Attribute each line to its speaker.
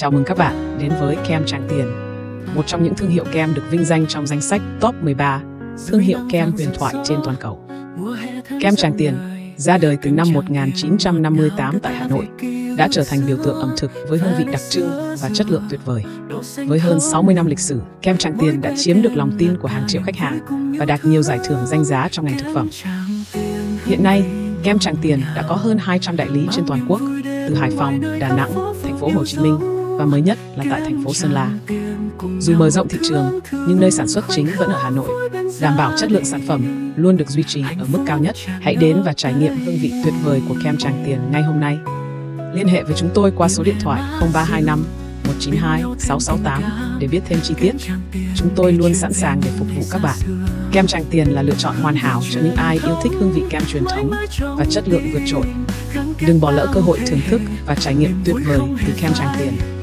Speaker 1: Chào mừng các bạn đến với kem Tràng Tiền, một trong những thương hiệu kem được vinh danh trong danh sách top 13 thương hiệu kem huyền thoại trên toàn cầu. Kem Tràng Tiền ra đời từ năm 1958 tại Hà Nội, đã trở thành biểu tượng ẩm thực với hương vị đặc trưng và chất lượng tuyệt vời. Với hơn 60 năm lịch sử, kem Tràng Tiền đã chiếm được lòng tin của hàng triệu khách hàng và đạt nhiều giải thưởng danh giá trong ngành thực phẩm. Hiện nay, kem Tràng Tiền đã có hơn 200 đại lý trên toàn quốc, từ Hải Phòng, Đà Nẵng, thành phố Hồ Chí Minh và mới nhất là tại thành phố Sơn La. Dù mở rộng thị trường, nhưng nơi sản xuất chính vẫn ở Hà Nội, đảm bảo chất lượng sản phẩm luôn được duy trì ở mức cao nhất. Hãy đến và trải nghiệm hương vị tuyệt vời của kem Tràng Tiền ngay hôm nay. Liên hệ với chúng tôi qua số điện thoại 0325 192 668 để biết thêm chi tiết. Chúng tôi luôn sẵn sàng để phục vụ các bạn. Kem Tràng Tiền là lựa chọn hoàn hảo cho những ai yêu thích hương vị kem truyền thống và chất lượng vượt trội. Đừng bỏ lỡ cơ hội thưởng thức và trải nghiệm tuyệt vời từ kem Tràng Tiền.